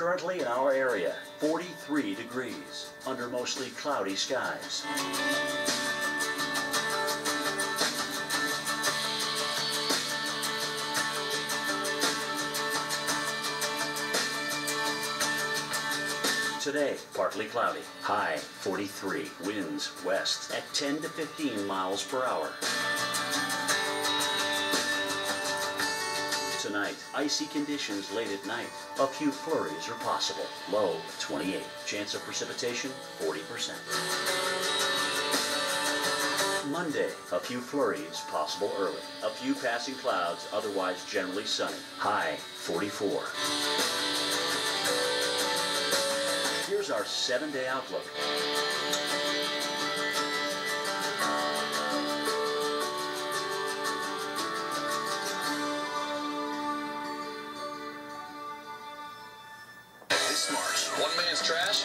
Currently in our area, 43 degrees under mostly cloudy skies. Today, partly cloudy, high 43, winds west at 10 to 15 miles per hour. Icy conditions late at night. A few flurries are possible. Low 28. Chance of precipitation 40%. Monday, a few flurries possible early. A few passing clouds, otherwise generally sunny. High 44. Here's our seven day outlook. March, one man's trash